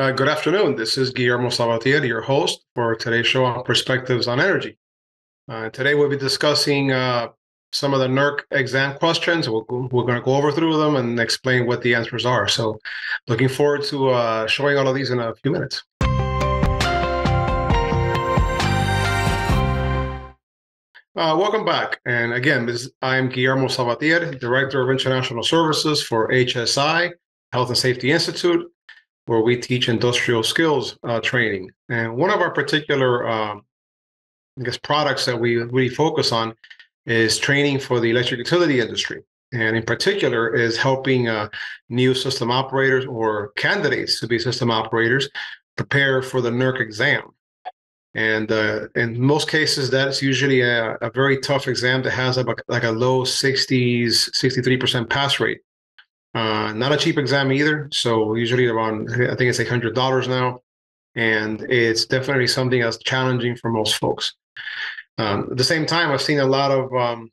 Uh, good afternoon. This is Guillermo Sabatier, your host for today's show on Perspectives on Energy. Uh, today we'll be discussing uh, some of the NERC exam questions. we we are going to go over through them and explain what the answers are. So, looking forward to uh, showing all of these in a few minutes. Uh, welcome back. And again, this, I'm Guillermo Sabatier, Director of International Services for HSI, Health and Safety Institute, where we teach industrial skills uh, training. And one of our particular, um, I guess, products that we really focus on is training for the electric utility industry. And in particular, is helping uh, new system operators or candidates to be system operators prepare for the NERC exam. And uh, in most cases, that's usually a, a, very tough exam that has a, like a low 60s, 63% pass rate. Uh, not a cheap exam either. So usually around, I think it's $800 now. And it's definitely something that's challenging for most folks. Um, at the same time, I've seen a lot of, um,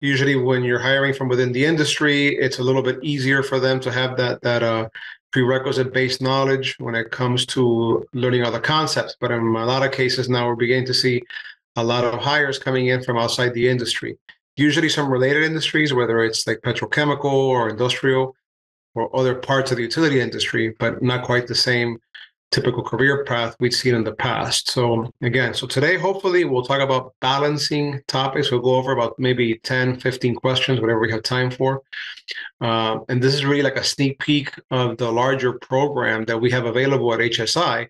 usually when you're hiring from within the industry, it's a little bit easier for them to have that, that uh, prerequisite based knowledge when it comes to learning other concepts. But in a lot of cases now, we're beginning to see a lot of hires coming in from outside the industry, usually some related industries, whether it's like petrochemical or industrial or other parts of the utility industry, but not quite the same typical career path we've seen in the past. So again, so today, hopefully we'll talk about balancing topics. We'll go over about maybe 10, 15 questions, whatever we have time for. Uh, and this is really like a sneak peek of the larger program that we have available at HSI,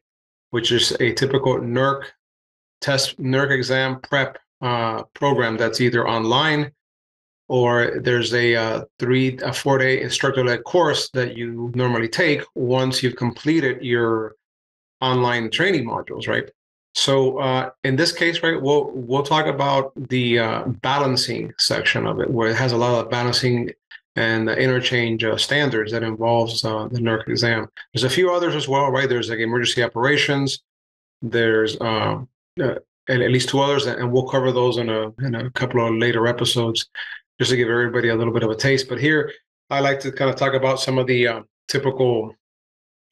which is a typical NERC test, NERC exam prep uh, program that's either online or there's a uh, three, a four day instructor led course that you normally take once you've completed your online training modules, right? So uh, in this case, right, we'll we'll talk about the uh, balancing section of it, where it has a lot of balancing and the interchange standards that involves uh, the NERC exam. There's a few others as well, right? There's like emergency operations. There's uh, at least two others, and we'll cover those in a in a couple of later episodes, just to give everybody a little bit of a taste. But here, I like to kind of talk about some of the uh, typical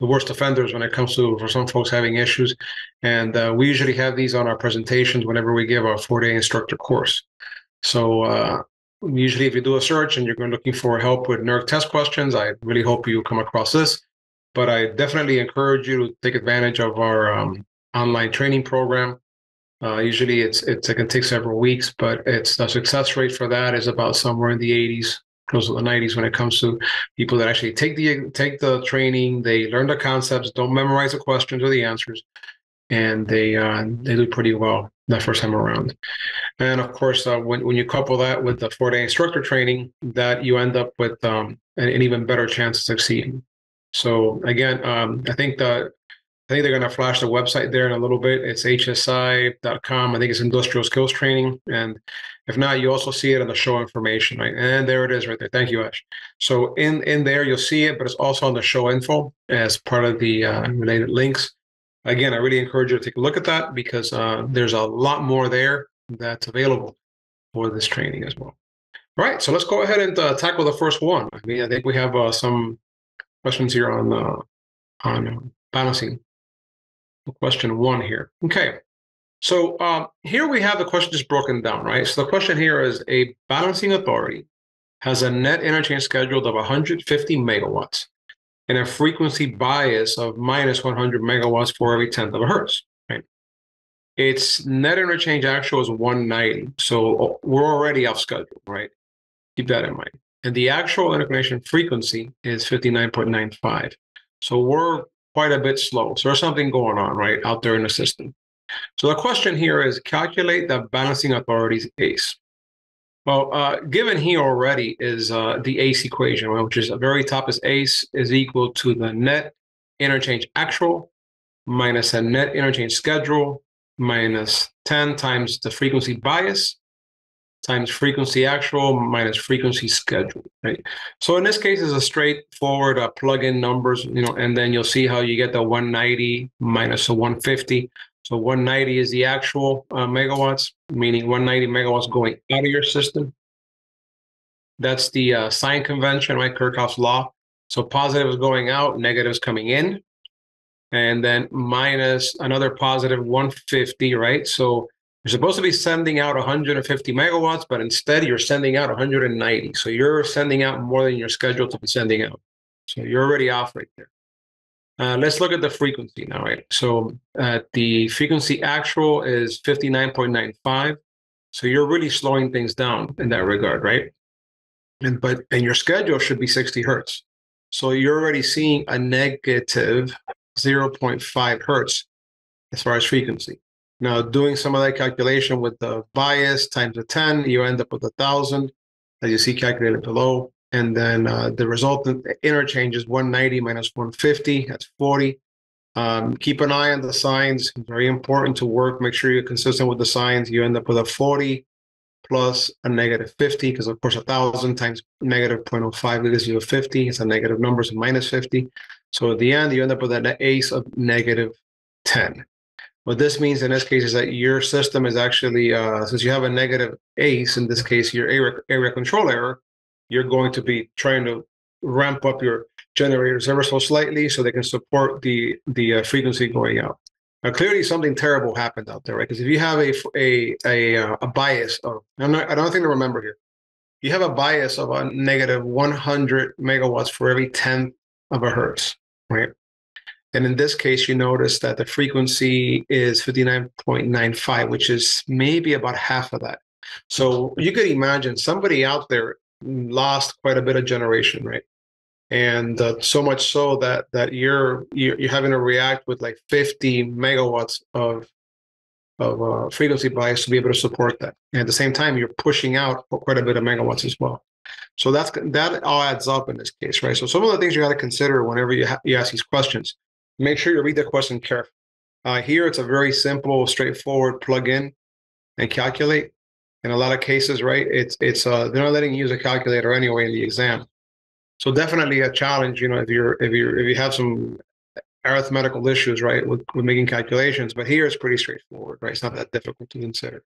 the worst offenders when it comes to for some folks having issues. And uh, we usually have these on our presentations whenever we give our four day instructor course. So uh, usually, if you do a search and you're looking for help with NERC test questions, I really hope you come across this. But I definitely encourage you to take advantage of our um, online training program. Uh, usually, it's it's it can take several weeks, but it's the success rate for that is about somewhere in the 80s close to the 90s when it comes to people that actually take the take the training they learn the concepts don't memorize the questions or the answers and they uh, they do pretty well that first time around. And of course uh, when, when you couple that with the four day instructor training that you end up with um, an, an, even better chance of succeeding. So again um, i think the I think they're going to flash the website there in a little bit. It's hsi.com. I think it's industrial skills training. And if not, you also see it on the show information, right? And there it is right there. Thank you, Ash. So in, in there, you'll see it, but it's also on the show info as part of the uh, related links. Again, I really encourage you to take a look at that because uh, there's a lot more there that's available for this training as well. All right, so let's go ahead and uh, tackle the first one. I mean, I think we have uh, some questions here on uh, on balancing question one here. Okay. So um, here we have the question just broken down, right? So the question here is a balancing authority has a net interchange scheduled of 150 megawatts and a frequency bias of minus 100 megawatts for every tenth of a hertz, right? Its net interchange actual is 190. So we're already off schedule, right? Keep that in mind. And the actual interconnection frequency is 59.95. So we're quite a bit slow. So there's something going on right out there in the system. So the question here is calculate the balancing authority's ACE. Well, uh, given here already is uh, the ACE equation, which is at very top is ACE is equal to the net interchange actual minus a net interchange schedule minus 10 times the frequency bias times frequency actual minus frequency schedule, right? So in this case, it's a straightforward uh, plug-in numbers, you know, and then you'll see how you get the 190 minus the 150. So 190 is the actual uh, megawatts, meaning 190 megawatts going out of your system. That's the uh, sign convention, right? Kirchhoff's law. So positive is going out, negative is coming in. and then minus another positive 150, right? So you're supposed to be sending out 150 megawatts, but instead you're sending out 190. So you're sending out more than you're scheduled to be sending out. So you're already off right there. Uh, let's look at the frequency now, right? So uh, the frequency actual is 59.95. So you're really slowing things down in that regard, right? And but and your schedule should be 60 hertz. So you're already seeing a negative 0.5 hertz as far as frequency. Now, doing some of that calculation with the bias times the 10, you end up with a thousand, as you see calculated below. And then uh, the resultant interchange is 190 minus 150, that's 40. Um, keep an eye on the signs, very important to work. Make sure you're consistent with the signs. You end up with a 40 plus a negative 50, because of course, a thousand times negative 0.05 gives you a 50. It's a negative number, so minus 50. So at the end, you end up with an ace of negative 10. What this means in this case is that your system is actually, uh, since you have a negative ace, in this case, your area, area control error, you're going to be trying to ramp up your generators ever so slightly so they can support the the uh, frequency going out. Now, clearly, something terrible happened out there, right? Because if you have a a a, uh, a bias of, I'm not, I don't think to remember here. You have a bias of a negative 100 megawatts for every tenth of a hertz, right? And in this case, you notice that the frequency is 59.95, which is maybe about half of that. So you could imagine somebody out there lost quite a bit of generation, right? And uh, so much so that that you're, you're you're having to react with like 50 megawatts of of uh, frequency bias to be able to support that. And at the same time, you're pushing out quite a bit of megawatts as well. So that's that all adds up in this case, right? So some of the things you got to consider whenever you, ha- you ask these questions, make sure you read the question carefully. Uh, here, it's a very simple, straightforward plug in and calculate in a lot of cases, right? It's it's uh, they're not letting you use a calculator anyway in the exam. So definitely a challenge, you know, if you're if you if you have some arithmetical issues, right, with, with making calculations. But here it's pretty straightforward, right? It's not that difficult to consider.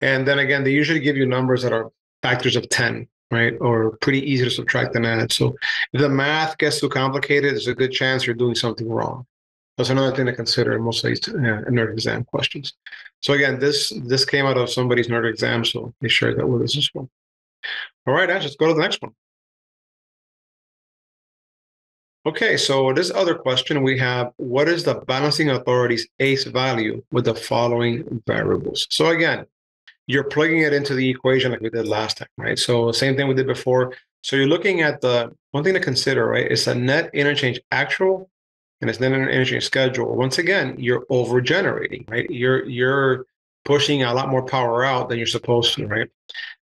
And then again, they usually give you numbers that are factors of 10, right? Or pretty easy to subtract and add. So if the math gets too complicated, there's a good chance you're doing something wrong. That's another thing to consider in most of these uh, NERC exam questions. So again, this this came out of somebody's NERC exam, so they shared that with us as well. All right, Ash, let's go to the next one. Okay, so this other question we have, what is the balancing authority's ACE value with the following variables? So again, you're plugging it into the equation like we did last time, right? So same thing we did before. So you're looking at the, one thing to consider, right, is a net interchange actual and it's an energy schedule. Once again, you're over generating, right? You're you're pushing a lot more power out than you're supposed to, right?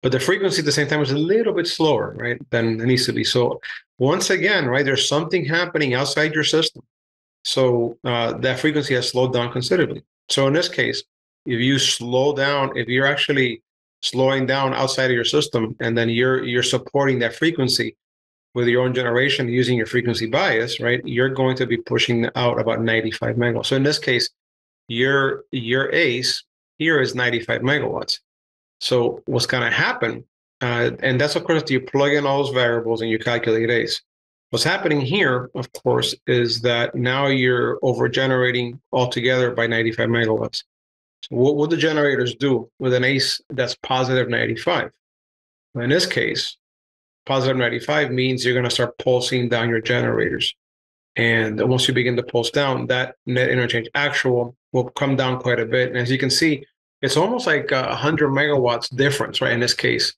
But the frequency at the same time is a little bit slower, right, than it needs to be. So once again, right, there's something happening outside your system. So uh, that frequency has slowed down considerably. So in this case, if you slow down, if you're actually slowing down outside of your system, and then you're you're supporting that frequency, with your own generation using your frequency bias, right, you're going to be pushing out about 95 megawatts. So in this case, your your ACE here is 95 megawatts. So what's going to happen, uh, and that's of course you plug in all those variables and you calculate ACE. What's happening here, of course, is that now you're over generating altogether by 95 megawatts. What would the generators do with an ACE that's positive 95? In this case, positive 95 means you're going to start pulsing down your generators. And once you begin to pulse down, that net interchange actual will come down quite a bit. And as you can see, it's almost like a 100 megawatts difference, right, in this case.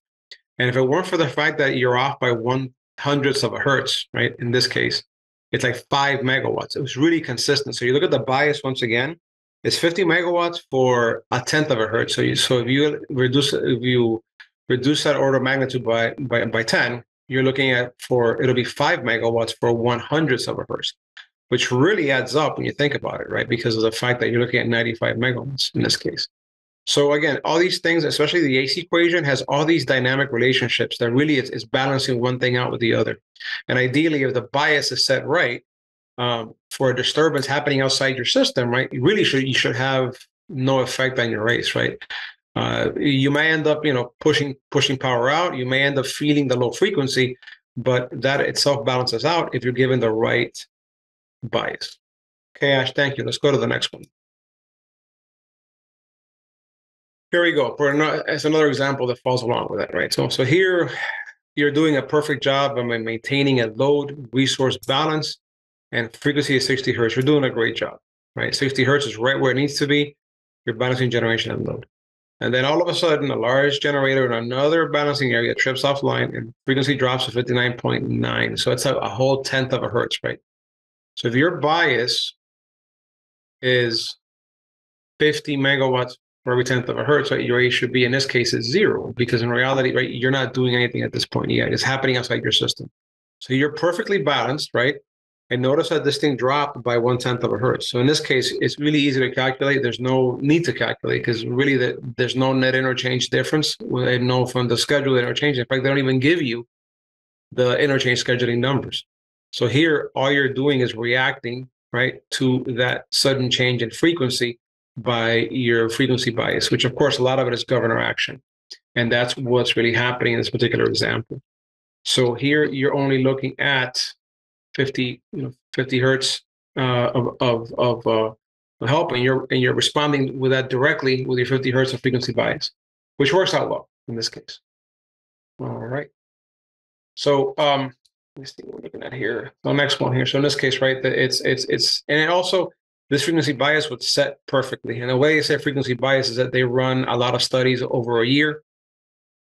And if it weren't for the fact that you're off by one hundredths of a hertz, right, in this case, it's like five megawatts. It was really consistent. So you look at the bias once again, it's 50 megawatts for a tenth of a hertz. So you, so if you reduce, if you reduce that order of magnitude by, by, by 10, you're looking at for, it'll be five megawatts for one hundredth of a hertz, which really adds up when you think about it, right? Because of the fact that you're looking at 95 megawatts in this case. So again, all these things, especially the ACE equation, has all these dynamic relationships that really is, is balancing one thing out with the other. And ideally, if the bias is set right um, for a disturbance happening outside your system, right, you really should you should have no effect on your ACE, right? Uh, you may end up, you know, pushing pushing power out. You may end up feeling the low frequency, but that itself balances out if you're given the right bias. Okay, Ash, thank you. Let's go to the next one. Here we go. For another, it's another example that falls along with that, right? So, so here you're doing a perfect job of maintaining a load resource balance and frequency is 60 hertz. You're doing a great job, right? 60 hertz is right where it needs to be. You're balancing generation and load. And then all of a sudden, a large generator in another balancing area trips offline and frequency drops to 59.9. So it's a, a whole tenth of a hertz, right? So if your bias is 50 megawatts for every tenth of a hertz, right, your A should be in this case is zero because in reality, right, you're not doing anything at this point yet. It's happening outside your system. So you're perfectly balanced, right? And notice that this thing dropped by one tenth of a hertz. So in this case, it's really easy to calculate. There's no need to calculate because really the, there's no net interchange difference. They know from the schedule interchange. In fact, they don't even give you the interchange scheduling numbers. So here, all you're doing is reacting right to that sudden change in frequency by your frequency bias, which of course a lot of it is governor action. And that's what's really happening in this particular example. So here you're only looking at 50, you know, 50 hertz uh, of of of uh, help, and you're and you're responding with that directly with your 50 hertz of frequency bias, which works out well in this case. All right. So um, let me see what we're looking at here. The next one here. So in this case, right, that it's it's it's and it also this frequency bias was set perfectly. And the way they say frequency bias is that they run a lot of studies over a year.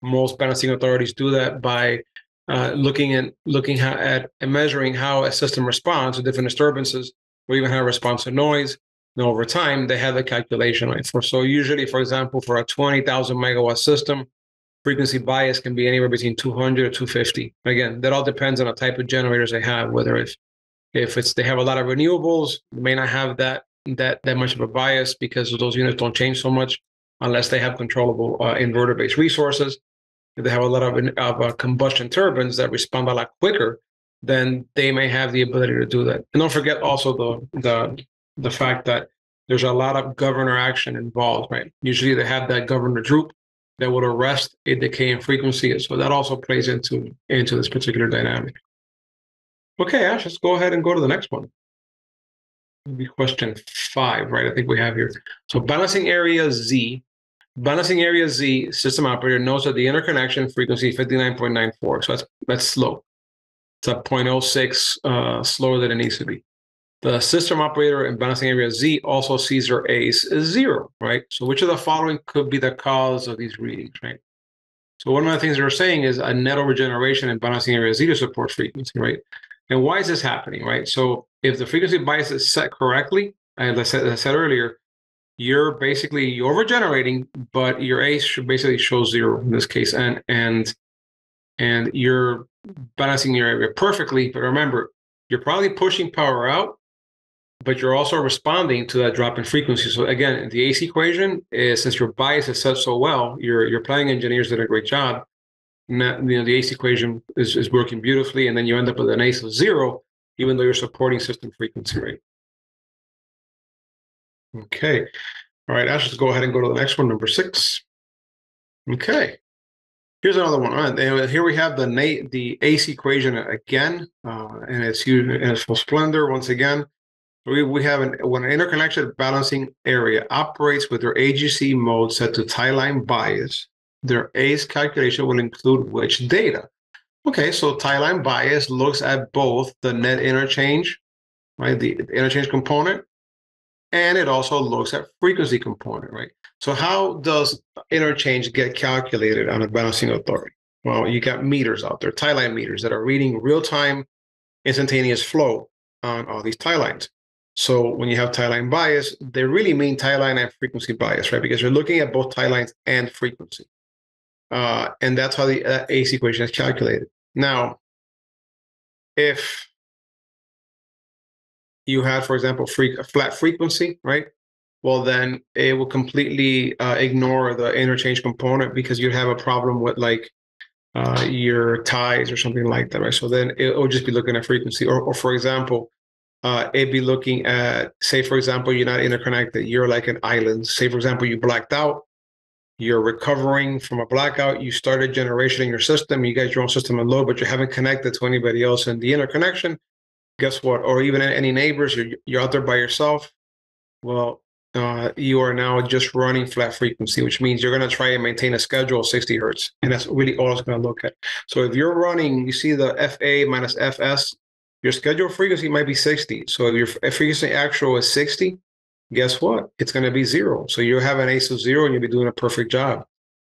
Most balancing authorities do that by uh, looking at looking how, at and measuring how a system responds to different disturbances, or even how it responds to noise. And over time, they have a calculation right for. So usually, for example, for a 20,000 megawatt system, frequency bias can be anywhere between 200 or 250. Again, that all depends on the type of generators they have. Whether if if it's they have a lot of renewables, they may not have that that that much of a bias because those units don't change so much unless they have controllable uh, inverter-based resources if they have a lot of, of uh, combustion turbines that respond a lot quicker, then they may have the ability to do that. And don't forget also the the the fact that there's a lot of governor action involved, right? Usually they have that governor droop that would arrest a decay in frequency. So that also plays into into this particular dynamic. Okay, Ash, let's go ahead and go to the next one. Maybe question five, right? I think we have here. So balancing area Z Balancing area Z system operator knows that the interconnection frequency is 59.94. So that's that's slow. It's a 0.06 uh, slower than it needs to be. The system operator in balancing area Z also sees their ACE is zero, right? So which of the following could be the cause of these readings, right? So one of the things they're saying is a net overgeneration in balancing area Z to support frequency, right? And why is this happening, right? So if the frequency bias is set correctly, as I said, as I said earlier, you're basically you're over generating, but your ace should basically show zero in this case, and and and you're balancing your area perfectly. But remember, you're probably pushing power out, but you're also responding to that drop in frequency. So again, the ACE equation is since your bias is set so well, your your planning engineers did a great job. Now, you know, the ACE equation is, is working beautifully, and then you end up with an ace of zero, even though you're supporting system frequency rate. Okay. All right, Ash, let's go ahead and go to the next one, number six. Okay. Here's another one. All right, here we have the Nate the ace equation again, uh, and it's used in its full splendor once again. We, we have an when an interconnection balancing area operates with their AGC mode set to tie line bias, their ACE calculation will include which data? Okay, so tie line bias looks at both the net interchange, right, the interchange component, and it also looks at frequency component, right? So how does interchange get calculated on a balancing authority? Well, you got meters out there, tie line meters that are reading real-time instantaneous flow on all these tie lines. So when you have tie line bias, they really mean tie line and frequency bias, right? Because you're looking at both tie lines and frequency. Uh, and that's how the uh, ACE equation is calculated. Now, if you had, for example, free, flat frequency, right? Well, then it will completely uh, ignore the interchange component because you'd have a problem with like uh, your ties or something like that, right? So then it will just be looking at frequency. Or, or for example, uh, it'd be looking at, say, for example, you're not interconnected, you're like an island. Say, for example, you blacked out, you're recovering from a blackout, you started generation in your system, you got your own system and load, but you haven't connected to anybody else in the interconnection guess what? Or even any neighbors, you're, you're out there by yourself. Well, uh, you are now just running flat frequency, which means you're going to try and maintain a schedule of 60 hertz. And that's really all it's going to look at. So if you're running, you see the FA minus FS, your schedule frequency might be 60. So if your frequency actual is 60, guess what? It's going to be zero. So you have an ACE of zero and you'll be doing a perfect job.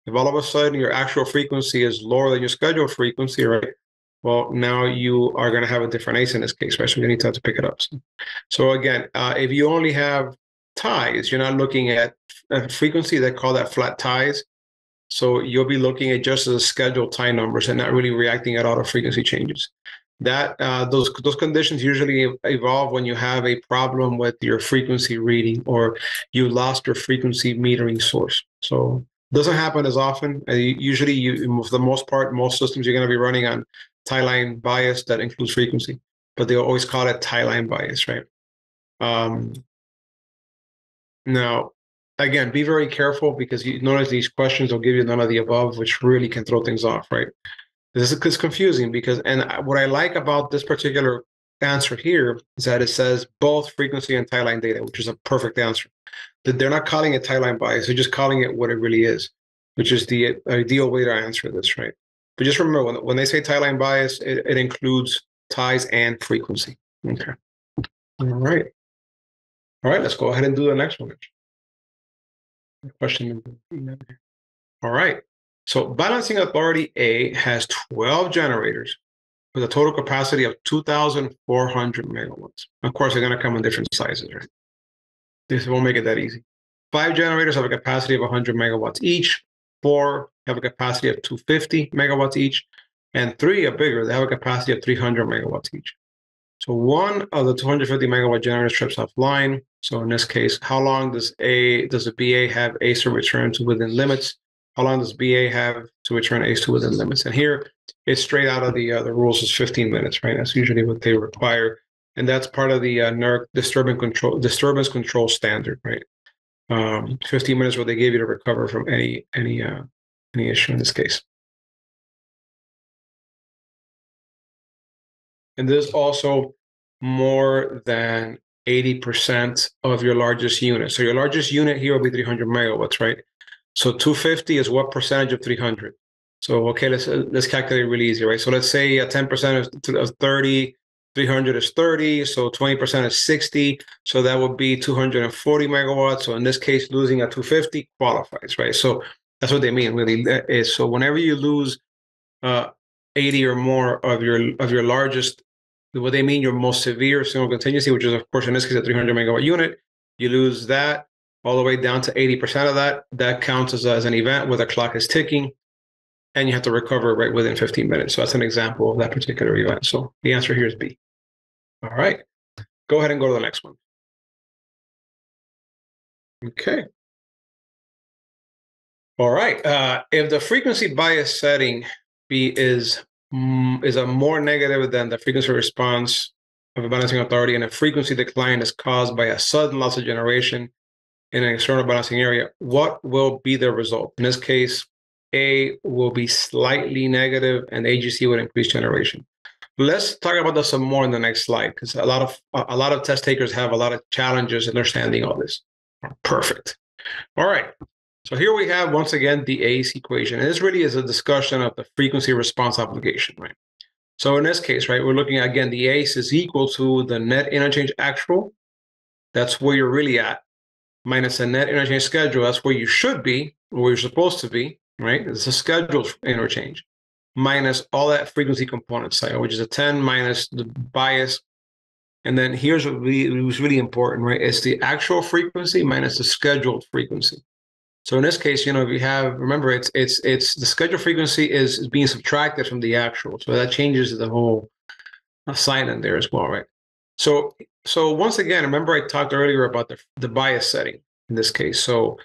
If all of a sudden your actual frequency is lower than your scheduled frequency, right? Well, now you are going to have a different ACE in this case, right? So you need to, to pick it up. So, so again, uh, if you only have ties, you're not looking at a frequency, they call that flat ties. So you'll be looking at just the scheduled tie numbers and not really reacting at all to frequency changes that uh, those those conditions usually evolve when you have a problem with your frequency reading or you lost your frequency metering source. So doesn't happen as often. Uh, usually, you for the most part, most systems you're going to be running on tie line bias that includes frequency, but they always call it tie line bias, right? Um, now, again, be very careful because you notice these questions will give you none of the above, which really can throw things off, right? This is confusing because, and what I like about this particular answer here is that it says both frequency and tie line data, which is a perfect answer. That they're not calling it tie line bias; they're just calling it what it really is, which is the ideal way to answer this, right? But just remember when, when they say tie line bias, it, it includes ties and frequency. Okay. All right. All right. Let's go ahead and do the next one. Question. All right. So balancing authority A has 12 generators with a total capacity of 2,400 megawatts. Of course, they're going to come in different sizes, right? This won't make it that easy. Five generators have a capacity of 100 megawatts each. Four have a capacity of 250 megawatts each. And three are bigger. They have a capacity of 300 megawatts each. So one of the 250 megawatt generators trips offline. So in this case, how long does a does a BA have ACE to return to within limits? how long does BA have to return ACE to within limits? And here it's straight out of the uh, the rules is 15 minutes, right? That's usually what they require, and that's part of the uh, NERC disturbance control disturbance control standard, right? Um, 15 minutes what they give you to recover from any any uh, any issue in this case. And this also more than 80% of your largest unit. So your largest unit here will be 300 megawatts, right? So 250 is what percentage of 300? So okay, let's uh, let's calculate really easy, right? So let's say uh, a 10% of 30, 300 is 30, so 20% is 60, so that would be 240 megawatts. So in this case, losing at 250 qualifies, right? So that's what they mean really is. So whenever you lose uh, 80 or more of your of your largest, what they mean your most severe single contingency, which is of course in this case a 300 megawatt unit, you lose that all the way down to 80% of that, that counts as, as an event where the clock is ticking and you have to recover right within 15 minutes. So that's an example of that particular event. So the answer here is B. All right. Go ahead and go to the next one. Okay. All right. Uh, if the frequency bias setting B is mm, is a more negative than the frequency response of a balancing authority and a frequency decline is caused by a sudden loss of generation in an external balancing area, what will be the result? In this case, A will be slightly negative and AGC would increase generation. Let's talk about this some more in the next slide because a lot of a lot of test takers have a lot of challenges understanding all this. Perfect. All right. So here we have once again the ACE equation. And this really is a discussion of the frequency response obligation, right? So in this case, right, we're looking at, again, the ACE is equal to the net interchange actual. That's where you're really at minus a net interchange schedule, that's where you should be, where you're supposed to be, right? It's a scheduled interchange minus all that frequency component side, which is a 10 minus the bias. And then here's what was really important, right? It's the actual frequency minus the scheduled frequency. So in this case, you know, if you have, remember, it's it's it's the schedule frequency is, is being subtracted from the actual. So that changes the whole sign in there as well, right? So so once again, remember I talked earlier about the, the bias setting in this case. So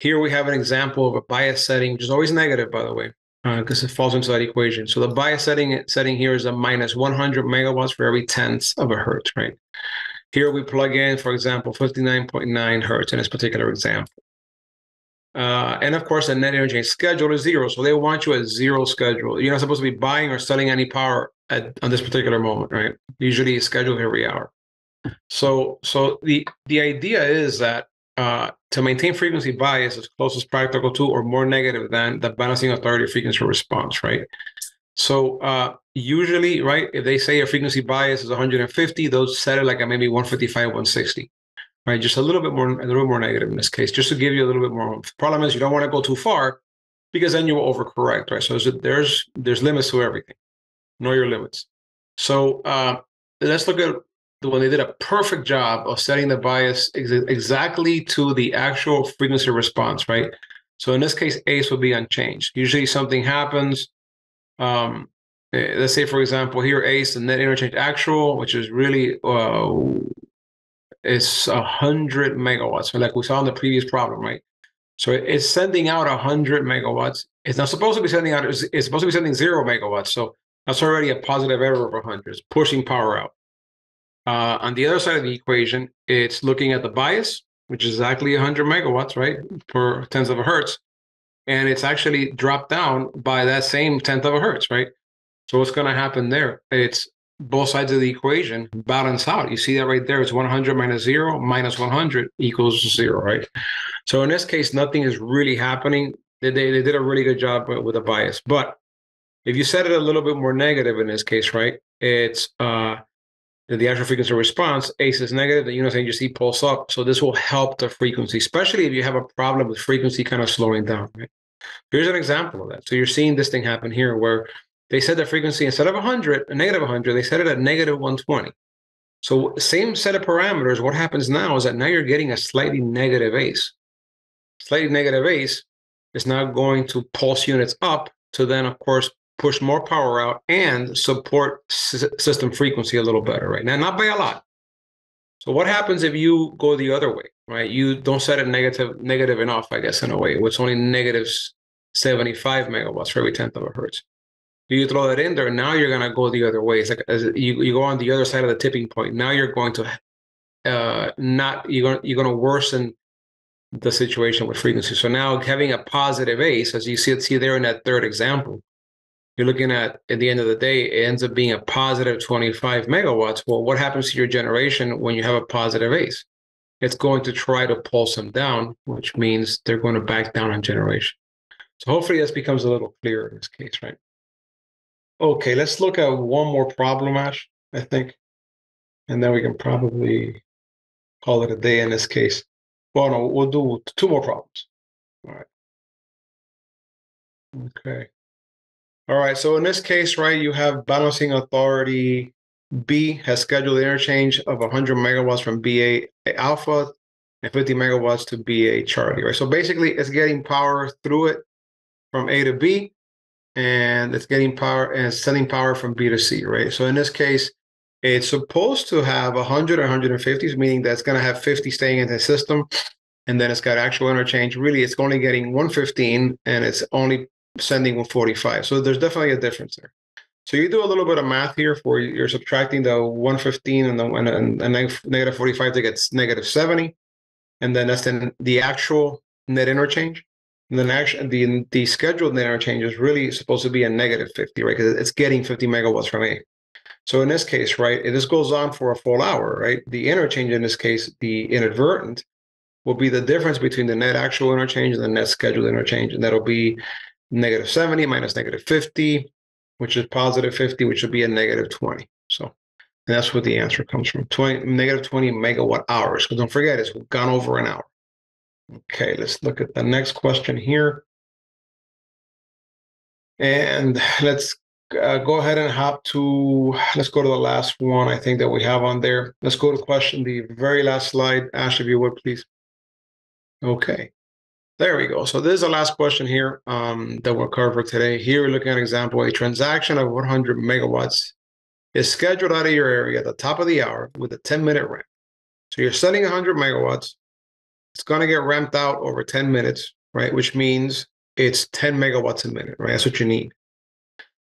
here we have an example of a bias setting, which is always negative, by the way, because uh, it falls into that equation. So the bias setting setting here is a minus 100 megawatts for every tenth of a hertz, right? Here we plug in, for example, 59.9 hertz in this particular example. Uh, and of course, the net energy schedule is zero. So they want you at zero schedule. You're not supposed to be buying or selling any power at on this particular moment, right? Usually scheduled every hour. So so the the idea is that uh, to maintain frequency bias as close as practical to or more negative than the balancing authority frequency response, right? So uh, usually, right, if they say a frequency bias is 150, those set it like a maybe 155, 160 right? Just a little bit more, a little more negative in this case, just to give you a little bit more. The problem is you don't want to go too far because then you will overcorrect, right? So there's there's limits to everything. Know your limits. So uh, let's look at when they did a perfect job of setting the bias ex- exactly to the actual frequency response, right? So in this case, ACE will be unchanged. Usually something happens. Um, eh, let's say, for example, here ACE, and net interchange actual, which is really uh, is 100 megawatts, like we saw in the previous problem, right? So it's sending out 100 megawatts. It's not supposed to be sending out, it's, it's supposed to be sending zero megawatts. So that's already a positive error of 100, it's pushing power out. Uh, on the other side of the equation, it's looking at the bias, which is exactly 100 megawatts, right, per tenth of a hertz. And it's actually dropped down by that same tenth of a hertz, right? So what's going to happen there? It's both sides of the equation balance out. You see that right there. It's 100 minus zero minus 100 equals zero, right? So in this case, nothing is really happening. They, they, they did a really good job with a bias. But if you set it a little bit more negative in this case, right? It's uh, the actual frequency response, ACE is negative, the unit you see pulse up. So this will help the frequency, especially if you have a problem with frequency kind of slowing down, right? Here's an example of that. So you're seeing this thing happen here where they set the frequency instead of 100, a negative 100, they set it at negative 120. So same set of parameters. What happens now is that now you're getting a slightly negative ACE. Slightly negative ACE is now going to pulse units up to then, of course, push more power out and support system frequency a little better, right? Now, not by a lot. So what happens if you go the other way, right? You don't set it negative, negative enough, I guess, in a way. It's only negative 75 megawatts for every tenth of a hertz you throw that in there, now you're gonna go the other way. It's like you, you go on the other side of the tipping point. Now you're going to uh, not you're gonna you're gonna worsen the situation with frequency. So now having a positive ACE, as you see it see there in that third example, you're looking at at the end of the day, it ends up being a positive 25 megawatts. Well, what happens to your generation when you have a positive ACE? It's going to try to pulse them down, which means they're going to back down on generation. So hopefully this becomes a little clearer in this case, right? Okay, let's look at one more problem, Ash, I think. And then we can probably call it a day in this case. Well, no, we'll do two more problems. All right. Okay. All right. So in this case, right, you have balancing authority B has scheduled interchange of 100 megawatts from BA alpha and 50 megawatts to BA Charlie, right? So basically, it's getting power through it from A to B and it's getting power and it's sending power from B to C, right? So in this case, it's supposed to have 100 or 150, meaning that's going to have 50 staying in the system, and then it's got actual interchange. Really, it's only getting 115, and it's only sending 145. So there's definitely a difference there. So you do a little bit of math here for you're subtracting the 115 and the and, and, negative 45 to get negative 70, and then that's then the actual net interchange the next the the scheduled interchange is really supposed to be a negative 50 right? Because it's getting 50 megawatts from a. So in this case right this goes on for a full hour right? The interchange in this case the inadvertent will be the difference between the net actual interchange and the net scheduled interchange and that'll be negative 70 minus negative 50 which is positive 50 which would be a negative 20 so and that's where the answer comes from 20 negative 20 megawatt hours. Because don't forget it's gone over an hour Okay, let's look at the next question here. And let's uh, go ahead and hop to, let's go to the last one I think that we have on there. Let's go to question, the very last slide. Ash, if you would, please. Okay, there we go. So this is the last question here um, that we'll cover today. Here we're looking at an example, a transaction of 100 megawatts is scheduled out of your area at the top of the hour with a 10 minute ramp. So you're sending 100 megawatts it's going to get ramped out over 10 minutes, right? Which means it's 10 megawatts a minute, right? That's what you need.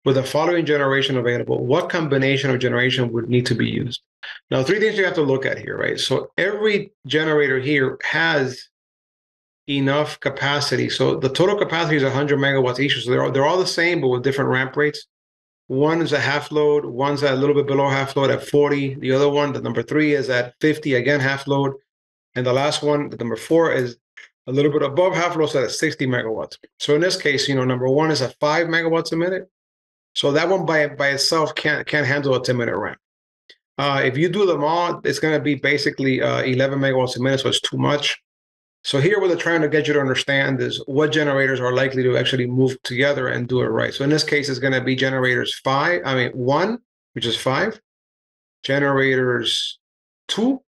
With the following generation available, what combination of generation would need to be used? Now, three things you have to look at here, right? So every generator here has enough capacity. So the total capacity is 100 megawatts each. So they're all, they're all the same, but with different ramp rates. One is a half load, one's a little bit below half load at 40. The other one, the number three, is at 50, again, half load. And the last one, the number four, is a little bit above half load, so at 60 megawatts. So in this case, you know, number one is at five megawatts a minute. So that one by by itself can't can't handle a 10 minute ramp. Uh, if you do them all, it's going to be basically uh, 11 megawatts a minute, so it's too much. So here, what they're trying to get you to understand is what generators are likely to actually move together and do it right. So in this case, it's going to be generators five. I mean one, which is five, generators two,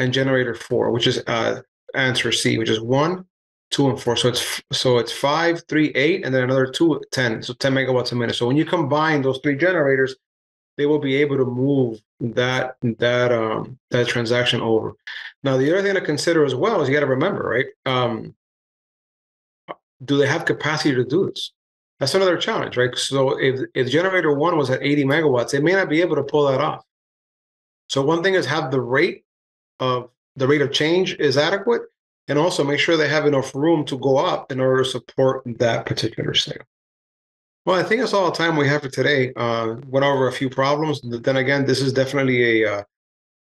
and generator four, which is uh, answer C, which is one, two, and four. So it's so it's five, three, eight, and then another two, 10. So 10 megawatts a minute. So when you combine those three generators, they will be able to move that that um that transaction over. Now the other thing to consider as well is you got to remember, right? Um, do they have capacity to do this? That's another challenge, right? So if if generator one was at 80 megawatts, they may not be able to pull that off. So one thing is have the rate of the rate of change is adequate, and also make sure they have enough room to go up in order to support that particular sale. Well, I think that's all the time we have for today. Uh, went over a few problems. Then again, this is definitely a uh,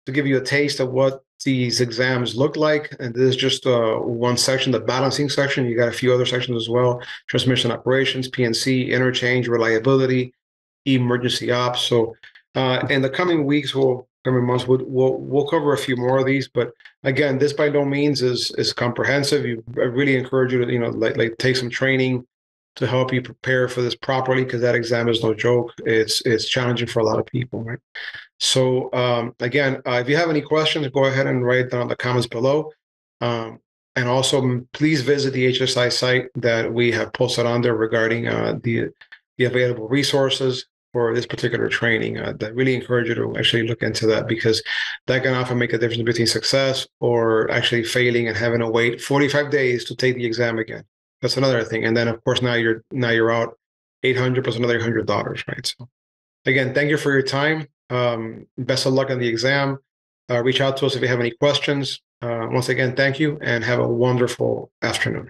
to give you a taste of what these exams look like. And this is just uh, one section, the balancing section. You got a few other sections as well: transmission operations, PNC, interchange, reliability, emergency ops. So, uh, in the coming weeks, we'll coming months, we'll, we'll we'll cover a few more of these. But again, this by no means is is comprehensive. You, I really encourage you to you know like like take some training to help you prepare for this properly because that exam is no joke. It's it's challenging for a lot of people, right? So um, again, uh, if you have any questions, go ahead and write down the comments below. Um, and also, please visit the HSI site that we have posted on there regarding uh, the the available resources for this particular training. Uh, that really encourage you to actually look into that because that can often make a difference between success or actually failing and having to wait 45 days to take the exam again. That's another thing. And then of course now you're now you're out 800 plus another hundred dollars, right? So again, thank you for your time. Um, best of luck on the exam. Uh, reach out to us if you have any questions. Uh, once again, thank you and have a wonderful afternoon.